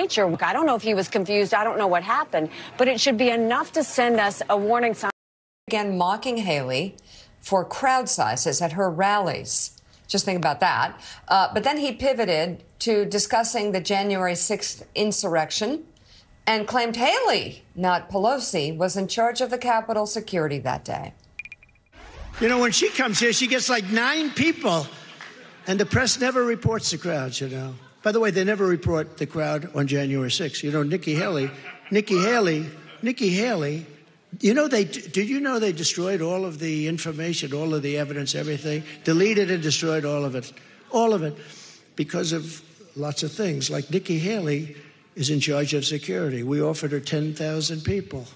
nature. I don't know if he was confused. I don't know what happened, but it should be enough to send us a warning sign. Again, mocking Haley for crowd sizes at her rallies. Just think about that. Uh, but then he pivoted to discussing the January 6th insurrection and claimed Haley, not Pelosi, was in charge of the Capitol security that day. You know, when she comes here, she gets like nine people, and the press never reports the crowds, you know. By the way, they never report the crowd on January 6th. You know, Nikki Haley, Nikki Haley, Nikki Haley you know, they did you know they destroyed all of the information, all of the evidence, everything, deleted and destroyed all of it, all of it, because of lots of things. Like Nikki Haley is in charge of security. We offered her 10,000 people,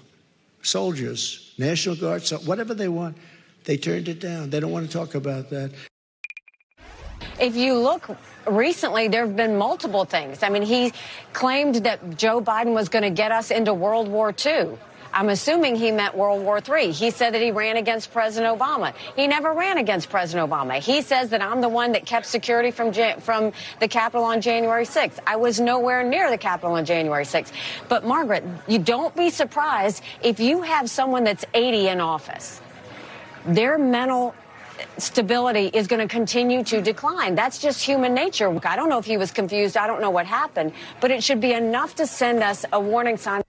soldiers, National Guard, whatever they want. They turned it down. They don't want to talk about that. If you look recently, there have been multiple things. I mean, he claimed that Joe Biden was going to get us into World War II. I'm assuming he meant World War III. He said that he ran against President Obama. He never ran against President Obama. He says that I'm the one that kept security from from the Capitol on January 6th. I was nowhere near the Capitol on January 6th. But Margaret, you don't be surprised if you have someone that's 80 in office. Their mental stability is going to continue to decline. That's just human nature. I don't know if he was confused. I don't know what happened, but it should be enough to send us a warning sign.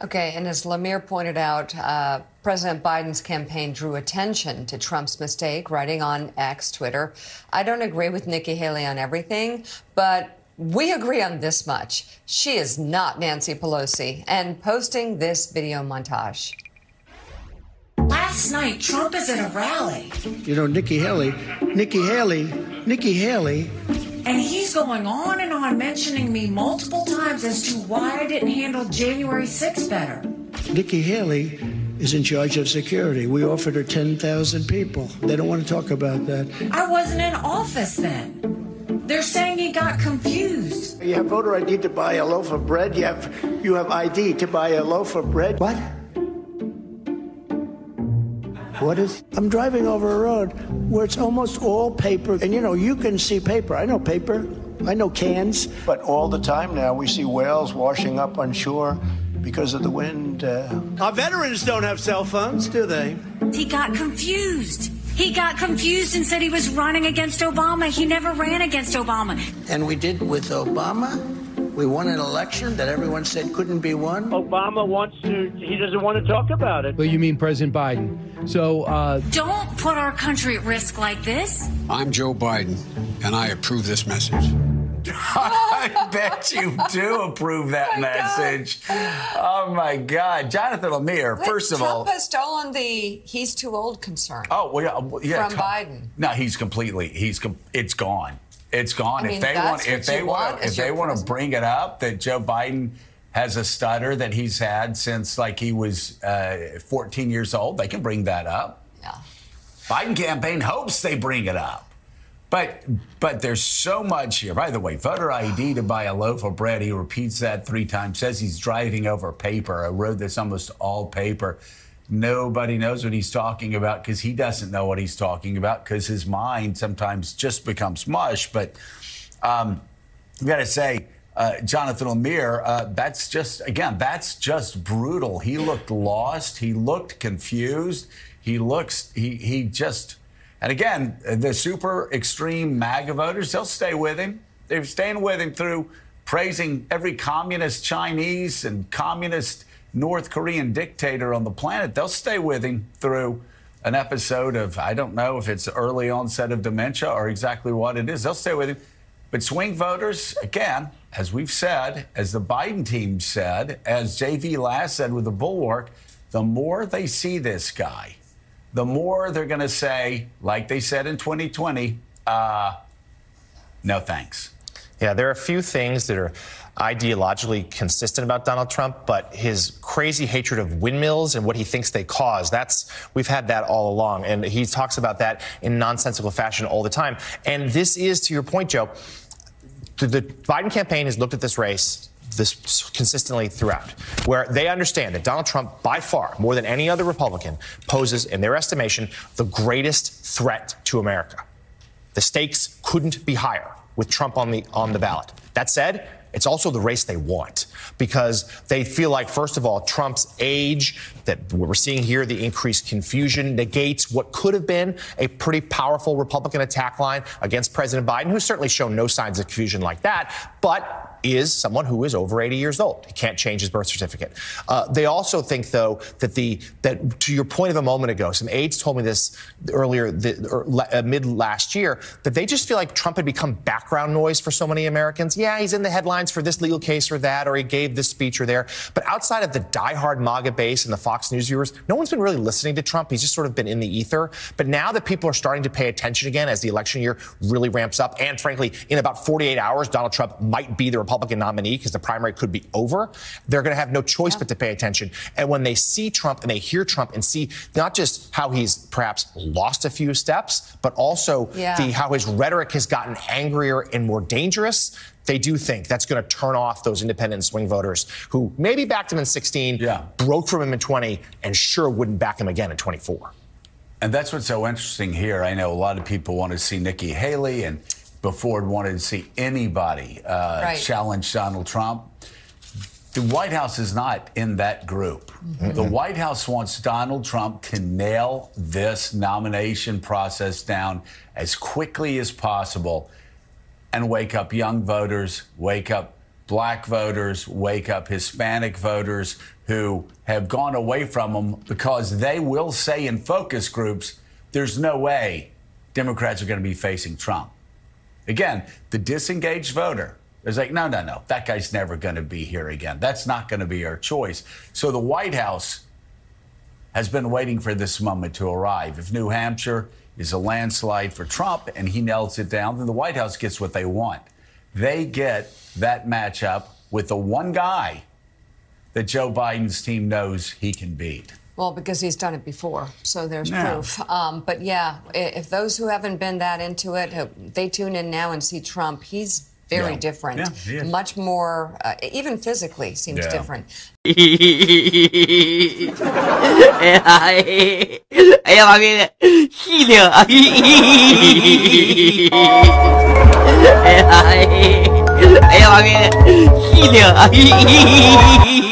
Okay, and as Lemire pointed out, uh, President Biden's campaign drew attention to Trump's mistake, writing on X, Twitter. I don't agree with Nikki Haley on everything, but we agree on this much. She is not Nancy Pelosi, and posting this video montage. Last night, Trump is at a rally. You know, Nikki Haley, Nikki Haley, Nikki Haley and he's going on and on mentioning me multiple times as to why I didn't handle January 6th better. Nikki Haley is in charge of security. We offered her 10,000 people. They don't want to talk about that. I wasn't in office then. They're saying he got confused. You have voter ID to buy a loaf of bread. You have you have ID to buy a loaf of bread. What? What is? I'm driving over a road where it's almost all paper. And you know, you can see paper. I know paper. I know cans. But all the time now, we see whales washing up on shore because of the wind. Uh... Our veterans don't have cell phones, do they? He got confused. He got confused and said he was running against Obama. He never ran against Obama. And we did with Obama? We won an election that everyone said couldn't be won. Obama wants to, he doesn't want to talk about it. Well, you mean President Biden. So, uh, don't put our country at risk like this. I'm Joe Biden, and I approve this message. I bet you do approve that oh message. God. Oh my God, Jonathan Lemire. First of Trump all, Trump has stolen the "he's too old" concern. Oh well, yeah, yeah from Biden. No, he's completely. He's it's gone. It's gone. I mean, if they want, if they want, if they want to bring it up that Joe Biden has a stutter that he's had since like he was uh, 14 years old, they can bring that up. Yeah. Biden campaign hopes they bring it up. But but there's so much here. By the way, voter ID to buy a loaf of bread. He repeats that three times. Says he's driving over paper, a road that's almost all paper. Nobody knows what he's talking about because he doesn't know what he's talking about because his mind sometimes just becomes mush. But um, I got to say, uh, Jonathan Lemire, uh, that's just, again, that's just brutal. He looked lost. He looked confused. He looks, he, he just, and again, the super extreme MAGA voters, they'll stay with him. They're staying with him through praising every communist Chinese and communist North Korean dictator on the planet, they'll stay with him through an episode of, I don't know if it's early onset of dementia or exactly what it is. They'll stay with him. But swing voters, again, as we've said, as the Biden team said, as J.V. Last said with the Bulwark, the more they see this guy, the more they're going to say, like they said in 2020, uh, no thanks. Yeah, there are a few things that are ideologically consistent about Donald Trump, but his crazy hatred of windmills and what he thinks they cause, that's, we've had that all along. And he talks about that in nonsensical fashion all the time. And this is, to your point, Joe, the, Biden campaign has looked at this race this consistently throughout, where they understand that Donald Trump, by far, more than any other Republican, poses, in their estimation, the greatest threat to America. The stakes couldn't be higher with Trump on the on the ballot. That said, it's also the race they want because they feel like, first of all, Trump's age, that what we're seeing here, the increased confusion, negates what could have been a pretty powerful Republican attack line against President Biden, who's certainly shown no signs of confusion like that, but is someone who is over 80 years old. He can't change his birth certificate. Uh, they also think, though, that the that to your point of a moment ago, some aides told me this earlier, the, uh, mid last year, that they just feel like Trump had become background noise for so many Americans. Yeah, he's in the headlines for this legal case or that, or he gave this speech or there. But outside of the diehard MAGA base and the Fox News viewers, no one's been really listening to Trump. He's just sort of been in the ether. But now that people are starting to pay attention again as the election year really ramps up, and frankly, in about 48 hours, Donald Trump might be the Republican nominee because the primary could be over. They're going to have no choice yeah. but to pay attention. And when they see Trump and they hear Trump and see not just how he's perhaps lost a few steps, but also yeah. the how his rhetoric has gotten angrier and more dangerous, they do think that's going to turn off those independent swing voters who maybe backed him in 16, yeah. broke from him in 20, and sure wouldn't back him again in 24. And that's what's so interesting here. I know a lot of people want to see Nikki Haley and before it wanted to see anybody uh, right. challenge Donald Trump. The White House is not in that group. Mm-hmm. The White House wants Donald Trump to nail this nomination process down as quickly as possible and wake up young voters, wake up black voters, wake up Hispanic voters who have gone away from them because they will say in focus groups, there's no way Democrats are going to be facing Trump. Again, the disengaged voter is like, no, no, no, that guy's never going to be here again. That's not going to be our choice. So the White House has been waiting for this moment to arrive. If New Hampshire is a landslide for Trump and he nails it down, then the White House gets what they want. They get that matchup with the one guy that Joe Biden's team knows he can beat. Well, because he's done it before, so there's proof. Um, but yeah, if those who haven't been that into it, they tune in now and see Trump, he's very yeah. different. Yeah, Much more, uh, even physically, seems yeah. different.